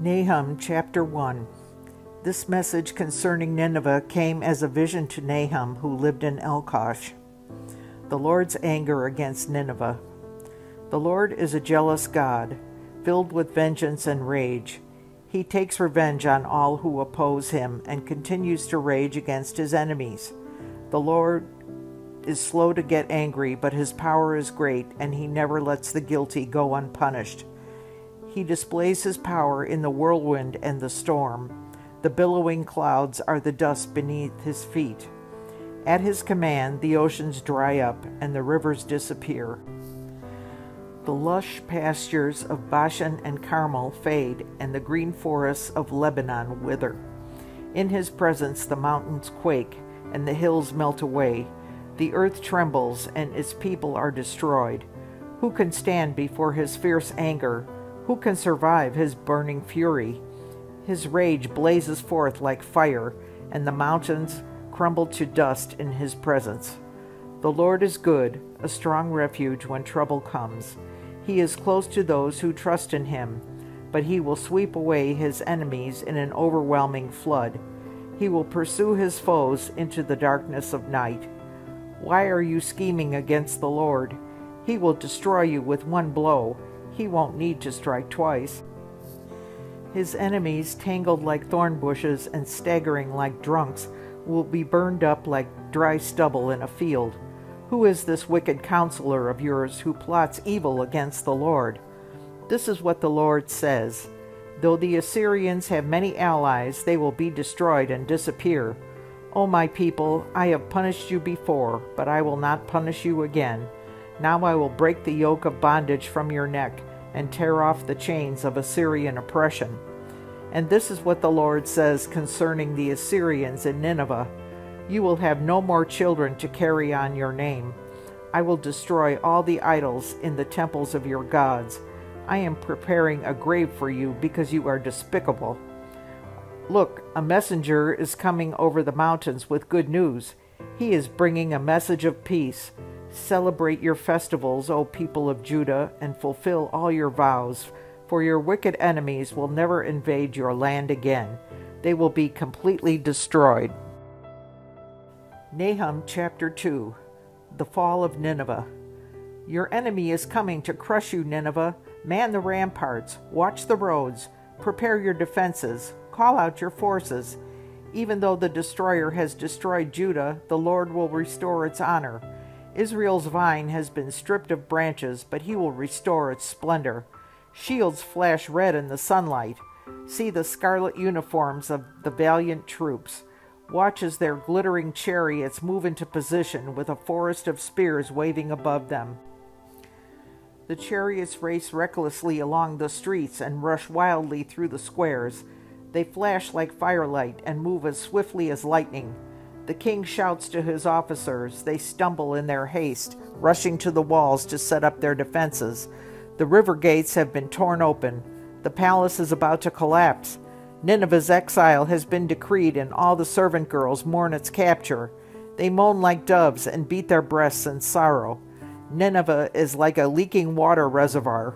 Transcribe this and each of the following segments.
Nahum chapter 1 This message concerning Nineveh came as a vision to Nahum, who lived in Elkosh. The Lord's anger against Nineveh. The Lord is a jealous God, filled with vengeance and rage. He takes revenge on all who oppose him and continues to rage against his enemies. The Lord is slow to get angry, but his power is great, and he never lets the guilty go unpunished. He displays his power in the whirlwind and the storm. The billowing clouds are the dust beneath his feet. At his command, the oceans dry up and the rivers disappear. The lush pastures of Bashan and Carmel fade, and the green forests of Lebanon wither. In his presence, the mountains quake, and the hills melt away. The earth trembles, and its people are destroyed. Who can stand before his fierce anger? Who can survive his burning fury? His rage blazes forth like fire, and the mountains crumble to dust in his presence. The Lord is good, a strong refuge when trouble comes. He is close to those who trust in him, but he will sweep away his enemies in an overwhelming flood. He will pursue his foes into the darkness of night. Why are you scheming against the Lord? He will destroy you with one blow he won't need to strike twice. His enemies, tangled like thorn bushes and staggering like drunks, will be burned up like dry stubble in a field. Who is this wicked counselor of yours who plots evil against the Lord? This is what the Lord says Though the Assyrians have many allies, they will be destroyed and disappear. O my people, I have punished you before, but I will not punish you again. Now I will break the yoke of bondage from your neck and tear off the chains of Assyrian oppression. And this is what the Lord says concerning the Assyrians in Nineveh You will have no more children to carry on your name. I will destroy all the idols in the temples of your gods. I am preparing a grave for you because you are despicable. Look, a messenger is coming over the mountains with good news. He is bringing a message of peace. Celebrate your festivals, O people of Judah, and fulfill all your vows, for your wicked enemies will never invade your land again. They will be completely destroyed. Nahum chapter 2 The Fall of Nineveh. Your enemy is coming to crush you, Nineveh. Man the ramparts, watch the roads, prepare your defenses, call out your forces. Even though the destroyer has destroyed Judah, the Lord will restore its honor. Israel's vine has been stripped of branches, but he will restore its splendor. Shields flash red in the sunlight. See the scarlet uniforms of the valiant troops. Watch as their glittering chariots move into position with a forest of spears waving above them. The chariots race recklessly along the streets and rush wildly through the squares. They flash like firelight and move as swiftly as lightning. The king shouts to his officers. They stumble in their haste, rushing to the walls to set up their defenses. The river gates have been torn open. The palace is about to collapse. Nineveh's exile has been decreed, and all the servant girls mourn its capture. They moan like doves and beat their breasts in sorrow. Nineveh is like a leaking water reservoir.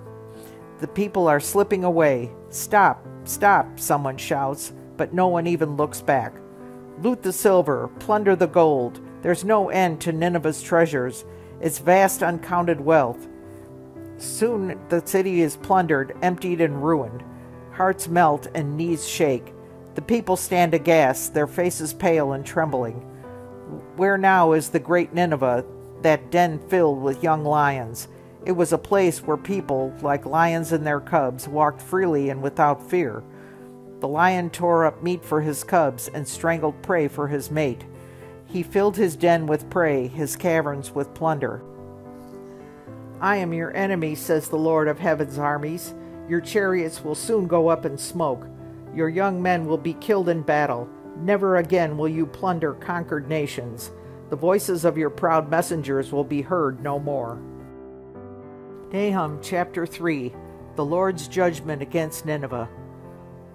The people are slipping away. Stop, stop, someone shouts, but no one even looks back. Loot the silver, plunder the gold. There's no end to Nineveh's treasures, its vast uncounted wealth. Soon the city is plundered, emptied, and ruined. Hearts melt and knees shake. The people stand aghast, their faces pale and trembling. Where now is the great Nineveh, that den filled with young lions? It was a place where people, like lions and their cubs, walked freely and without fear. The lion tore up meat for his cubs and strangled prey for his mate. He filled his den with prey, his caverns with plunder. I am your enemy, says the Lord of heaven's armies. Your chariots will soon go up in smoke. Your young men will be killed in battle. Never again will you plunder conquered nations. The voices of your proud messengers will be heard no more. Nahum chapter 3 The Lord's judgment against Nineveh.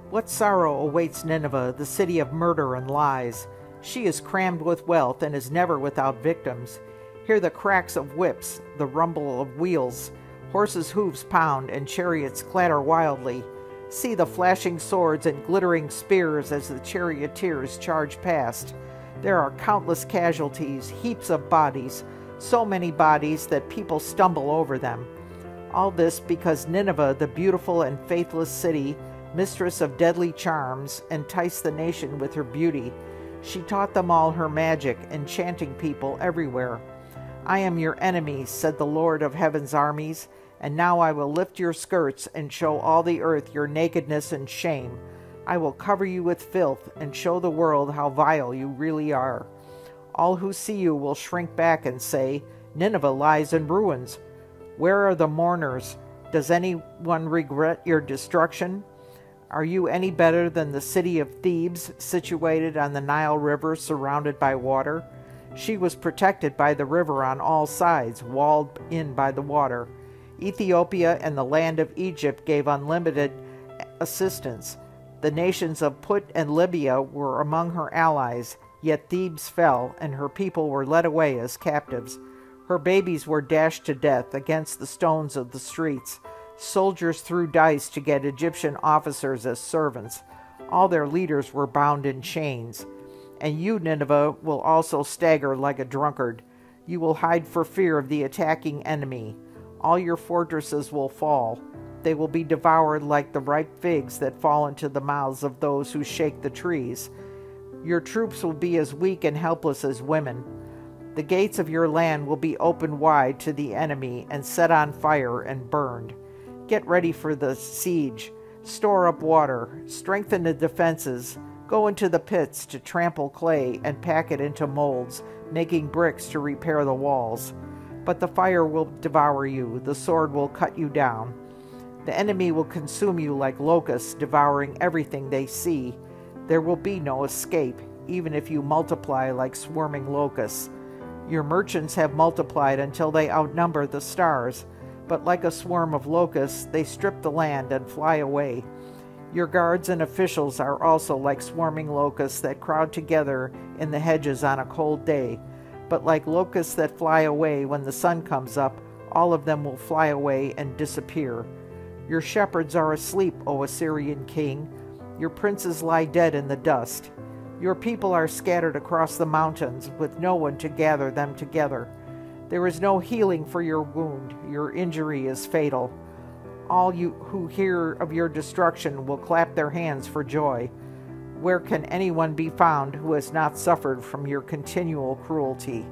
What sorrow awaits Nineveh, the city of murder and lies? She is crammed with wealth and is never without victims. Hear the cracks of whips, the rumble of wheels. Horses' hoofs pound and chariots clatter wildly. See the flashing swords and glittering spears as the charioteers charge past. There are countless casualties, heaps of bodies, so many bodies that people stumble over them. All this because Nineveh, the beautiful and faithless city, mistress of deadly charms, enticed the nation with her beauty. She taught them all her magic, enchanting people everywhere. I am your enemy, said the Lord of heaven's armies, and now I will lift your skirts and show all the earth your nakedness and shame. I will cover you with filth and show the world how vile you really are. All who see you will shrink back and say, Nineveh lies in ruins. Where are the mourners? Does anyone regret your destruction? Are you any better than the city of Thebes, situated on the Nile River, surrounded by water? She was protected by the river on all sides, walled in by the water. Ethiopia and the land of Egypt gave unlimited assistance. The nations of Put and Libya were among her allies, yet Thebes fell, and her people were led away as captives. Her babies were dashed to death against the stones of the streets. Soldiers threw dice to get Egyptian officers as servants. All their leaders were bound in chains. And you, Nineveh, will also stagger like a drunkard. You will hide for fear of the attacking enemy. All your fortresses will fall. They will be devoured like the ripe figs that fall into the mouths of those who shake the trees. Your troops will be as weak and helpless as women. The gates of your land will be opened wide to the enemy and set on fire and burned. Get ready for the siege. Store up water. Strengthen the defenses. Go into the pits to trample clay and pack it into molds, making bricks to repair the walls. But the fire will devour you, the sword will cut you down. The enemy will consume you like locusts, devouring everything they see. There will be no escape, even if you multiply like swarming locusts. Your merchants have multiplied until they outnumber the stars, but like a swarm of locusts, they strip the land and fly away. Your guards and officials are also like swarming locusts that crowd together in the hedges on a cold day. But like locusts that fly away when the sun comes up, all of them will fly away and disappear. Your shepherds are asleep, O Assyrian king. Your princes lie dead in the dust. Your people are scattered across the mountains, with no one to gather them together. There is no healing for your wound. Your injury is fatal. All you who hear of your destruction will clap their hands for joy. Where can anyone be found who has not suffered from your continual cruelty?